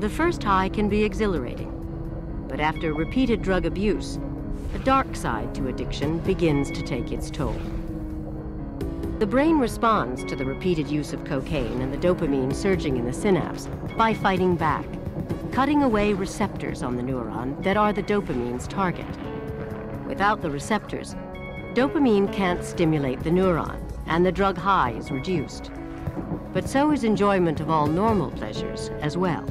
The first high can be exhilarating, but after repeated drug abuse, the dark side to addiction begins to take its toll. The brain responds to the repeated use of cocaine and the dopamine surging in the synapse by fighting back, cutting away receptors on the neuron that are the dopamine's target. Without the receptors, dopamine can't stimulate the neuron, and the drug high is reduced. But so is enjoyment of all normal pleasures as well.